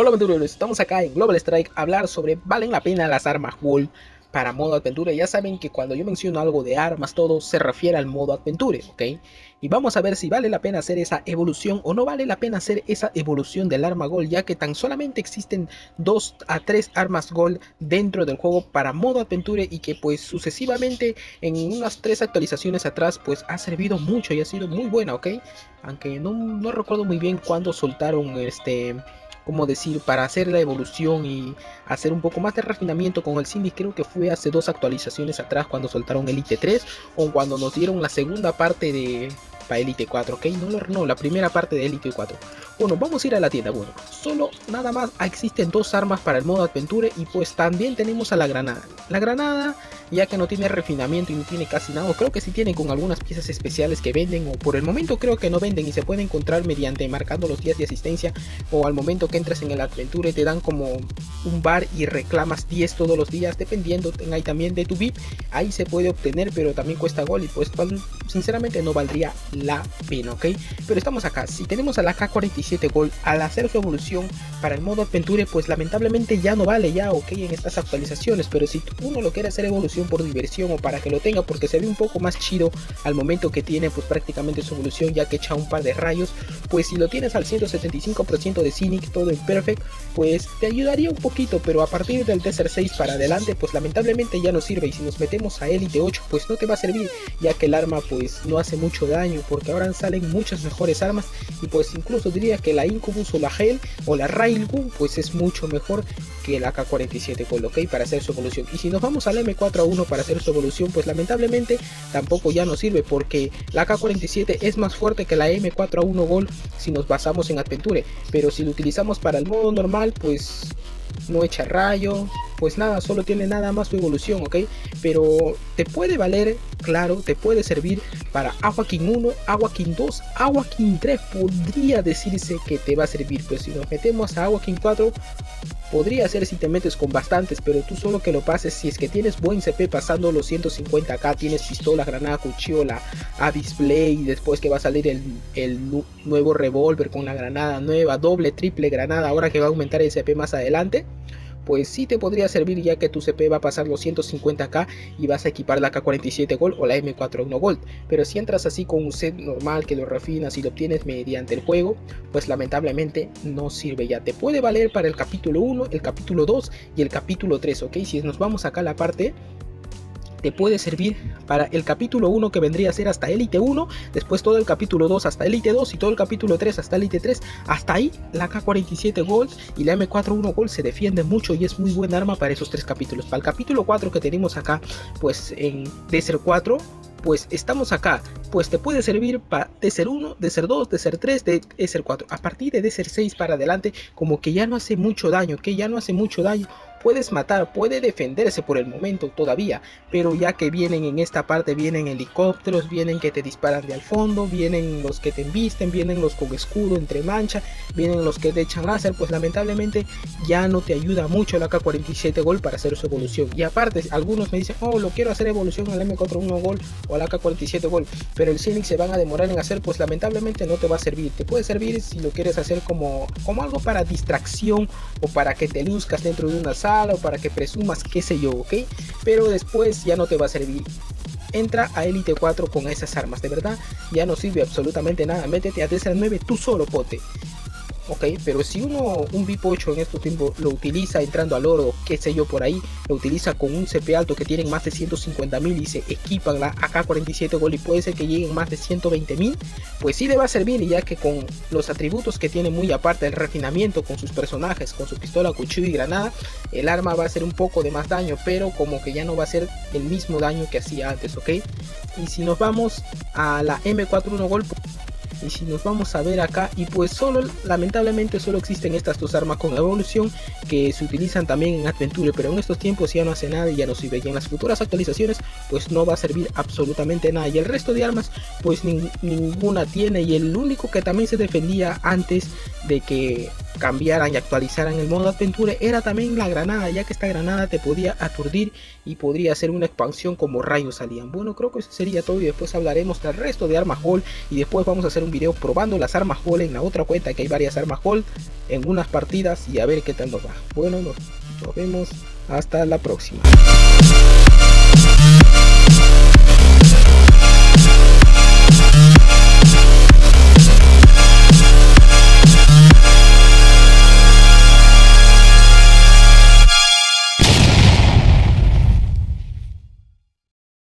Hola aventureros, estamos acá en Global Strike a hablar sobre valen la pena las armas Gold para modo aventura. Ya saben que cuando yo menciono algo de armas, todo se refiere al modo aventura, ¿ok? Y vamos a ver si vale la pena hacer esa evolución o no vale la pena hacer esa evolución del arma Gold, ya que tan solamente existen 2 a 3 armas Gold dentro del juego para modo aventura y que pues sucesivamente en unas 3 actualizaciones atrás pues ha servido mucho y ha sido muy buena, ¿ok? Aunque no, no recuerdo muy bien cuándo soltaron este como decir, para hacer la evolución y hacer un poco más de refinamiento con el Cindy, creo que fue hace dos actualizaciones atrás cuando soltaron Elite 3 o cuando nos dieron la segunda parte de Elite 4, ¿ok? No, no, la primera parte de Elite 4. Bueno, vamos a ir a la tienda. Bueno, solo nada más existen dos armas para el modo Adventure y pues también tenemos a la granada. La granada ya que no tiene refinamiento y no tiene casi nada, creo que sí tiene con algunas piezas especiales que venden o por el momento creo que no venden y se puede encontrar mediante marcando los días de asistencia o al momento que entras en el Adventure te dan como un bar y reclamas 10 todos los días dependiendo ahí también de tu VIP, ahí se puede obtener pero también cuesta gol y pues sinceramente no valdría la pena, ¿ok? Pero estamos acá, si tenemos a la K47 Gold al hacer su evolución para el modo Adventure pues lamentablemente ya no vale ya, ok, en estas actualizaciones, pero si uno lo quiere hacer evolución por diversión o para que lo tenga porque se ve un poco más chido al momento que tiene pues prácticamente su evolución ya que echa un par de rayos pues si lo tienes al 175% de Cynic todo en perfect pues te ayudaría un poquito pero a partir del Desert 6 para adelante pues lamentablemente ya no sirve y si nos metemos a Elite 8 pues no te va a servir ya que el arma pues no hace mucho daño porque ahora salen muchas mejores armas y pues incluso diría que la Incubus o la Hell o la Railgun pues es mucho mejor que la K47 con lo que para hacer su evolución. Y si nos vamos al M4 para hacer su evolución, pues lamentablemente tampoco ya no sirve porque la K47 es más fuerte que la M4A1 Gol si nos basamos en Adventure, pero si lo utilizamos para el modo normal, pues no echa rayo, pues nada, solo tiene nada más su evolución, ¿ok? Pero te puede valer, claro, te puede servir para Agua King 1, Agua King 2, Agua King 3, podría decirse que te va a servir, pero si nos metemos a Agua King 4, podría ser si te metes con bastantes, pero tú solo que lo pases si es que tienes buen CP pasando los 150k, tienes pistola, granada, cuchillo, la Abyss después que va a salir el, el nuevo revólver con la granada nueva, doble, triple granada, ahora que va a aumentar el CP más adelante pues sí te podría servir ya que tu CP va a pasar los 150k y vas a equipar la K47 Gold o la M41 Gold. Pero si entras así con un set normal que lo refinas y lo obtienes mediante el juego, pues lamentablemente no sirve ya. Te puede valer para el capítulo 1, el capítulo 2 y el capítulo 3, ¿ok? Si nos vamos acá a la parte te puede servir para el capítulo 1 que vendría a ser hasta Elite 1, después todo el capítulo 2 hasta Elite 2 y todo el capítulo 3 hasta Elite 3. Hasta ahí la K47 Gold y la M41 Gold se defiende mucho y es muy buen arma para esos tres capítulos. Para el capítulo 4 que tenemos acá, pues en Desert 4, pues estamos acá, pues te puede servir para Desert 1, Desert 2, Desert 3, Desert 4. A partir de Desert 6 para adelante, como que ya no hace mucho daño, que ya no hace mucho daño puedes matar, puede defenderse por el momento todavía, pero ya que vienen en esta parte, vienen helicópteros, vienen que te disparan de al fondo, vienen los que te embisten, vienen los con escudo entre mancha, vienen los que te echan láser, pues lamentablemente ya no te ayuda mucho la K47 Gol para hacer su evolución. Y aparte, algunos me dicen, oh, lo quiero hacer evolución al M41 Gol o al AK47 Gol, pero el Cynic se van a demorar en hacer, pues lamentablemente no te va a servir. Te puede servir si lo quieres hacer como, como algo para distracción o para que te luzcas dentro de una sala o para que presumas qué sé yo, ¿ok? Pero después ya no te va a servir. Entra a Elite 4 con esas armas, de verdad ya no sirve absolutamente nada. Métete a Desert 9 tú solo, pote ok, pero si uno, un 8 en estos tiempos lo utiliza entrando al oro, qué sé yo por ahí, lo utiliza con un CP alto que tienen más de 150 mil y se equipan la AK-47 Gol y puede ser que lleguen más de 120 mil, pues sí le va a servir ya que con los atributos que tiene muy aparte el refinamiento con sus personajes, con su pistola, cuchillo y granada, el arma va a hacer un poco de más daño, pero como que ya no va a ser el mismo daño que hacía antes, ok. Y si nos vamos a la M41 Gol, y si nos vamos a ver acá y pues solo lamentablemente solo existen estas dos armas con evolución que se utilizan también en Adventure pero en estos tiempos ya no hace nada y ya no sirve. Y en las futuras actualizaciones pues no va a servir absolutamente nada. Y el resto de armas pues ninguna tiene. Y el único que también se defendía antes de que cambiaran y actualizaran el modo aventura era también la granada, ya que esta granada te podía aturdir y podría ser una expansión como rayos salían. Bueno, creo que eso sería todo y después hablaremos del resto de armas Hall y después vamos a hacer un video probando las armas Hall en la otra cuenta que hay varias armas Hall. en unas partidas y a ver qué tal nos va. Bueno, nos, nos vemos hasta la próxima.